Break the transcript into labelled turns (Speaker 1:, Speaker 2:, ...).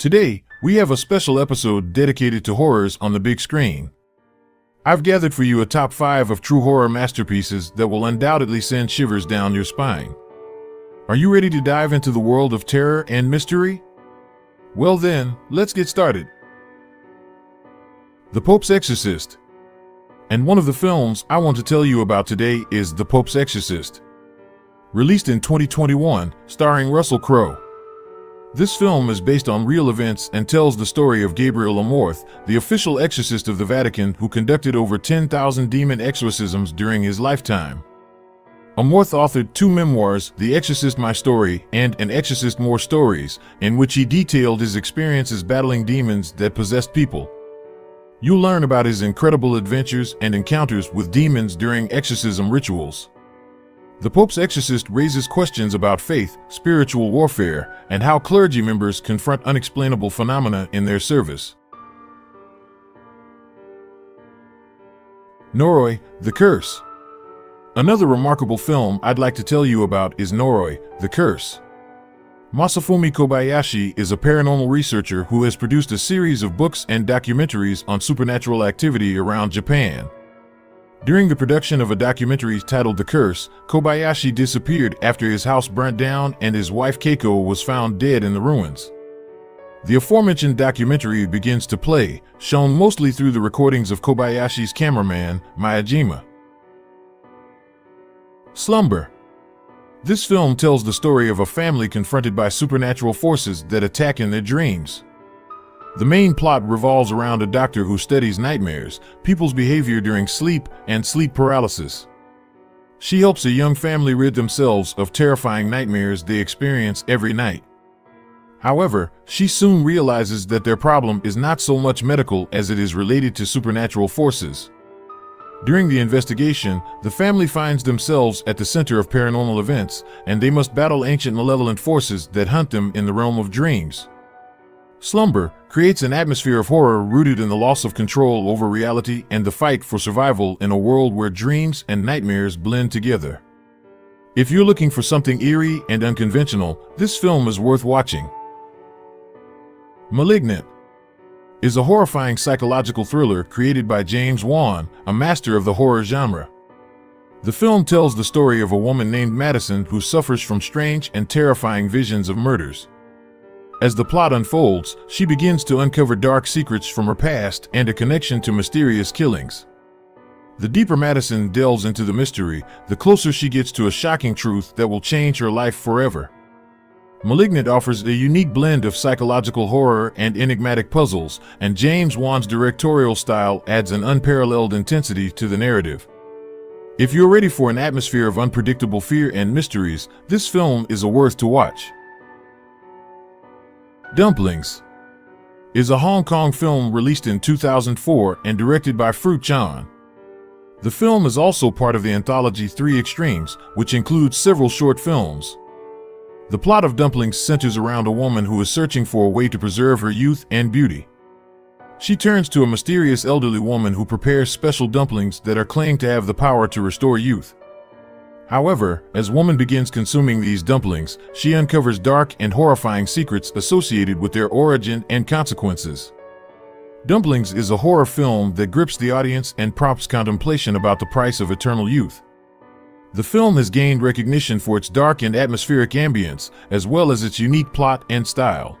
Speaker 1: Today, we have a special episode dedicated to horrors on the big screen. I've gathered for you a top 5 of true horror masterpieces that will undoubtedly send shivers down your spine. Are you ready to dive into the world of terror and mystery? Well then, let's get started. The Pope's Exorcist. And one of the films I want to tell you about today is The Pope's Exorcist. Released in 2021, starring Russell Crowe. This film is based on real events and tells the story of Gabriel Amorth, the official exorcist of the Vatican who conducted over 10,000 demon exorcisms during his lifetime. Amorth authored two memoirs, The Exorcist My Story and An Exorcist More Stories, in which he detailed his experiences battling demons that possessed people. You'll learn about his incredible adventures and encounters with demons during exorcism rituals. The Pope's Exorcist raises questions about faith, spiritual warfare, and how clergy members confront unexplainable phenomena in their service. Noroi, The Curse. Another remarkable film I'd like to tell you about is Noroi, The Curse. Masafumi Kobayashi is a paranormal researcher who has produced a series of books and documentaries on supernatural activity around Japan. During the production of a documentary titled The Curse, Kobayashi disappeared after his house burnt down and his wife Keiko was found dead in the ruins. The aforementioned documentary begins to play, shown mostly through the recordings of Kobayashi's cameraman, Miyajima. Slumber This film tells the story of a family confronted by supernatural forces that attack in their dreams. The main plot revolves around a doctor who studies nightmares, people's behavior during sleep, and sleep paralysis. She helps a young family rid themselves of terrifying nightmares they experience every night. However, she soon realizes that their problem is not so much medical as it is related to supernatural forces. During the investigation, the family finds themselves at the center of paranormal events, and they must battle ancient malevolent forces that hunt them in the realm of dreams. Slumber creates an atmosphere of horror rooted in the loss of control over reality and the fight for survival in a world where dreams and nightmares blend together. If you're looking for something eerie and unconventional, this film is worth watching. Malignant is a horrifying psychological thriller created by James Wan, a master of the horror genre. The film tells the story of a woman named Madison who suffers from strange and terrifying visions of murders. As the plot unfolds, she begins to uncover dark secrets from her past and a connection to mysterious killings. The deeper Madison delves into the mystery, the closer she gets to a shocking truth that will change her life forever. Malignant offers a unique blend of psychological horror and enigmatic puzzles, and James Wan's directorial style adds an unparalleled intensity to the narrative. If you're ready for an atmosphere of unpredictable fear and mysteries, this film is a worth to watch. Dumplings is a Hong Kong film released in 2004 and directed by Fruit Chan. The film is also part of the anthology Three Extremes, which includes several short films. The plot of Dumplings centers around a woman who is searching for a way to preserve her youth and beauty. She turns to a mysterious elderly woman who prepares special dumplings that are claimed to have the power to restore youth. However, as woman begins consuming these dumplings, she uncovers dark and horrifying secrets associated with their origin and consequences. Dumplings is a horror film that grips the audience and prompts contemplation about the price of eternal youth. The film has gained recognition for its dark and atmospheric ambience, as well as its unique plot and style.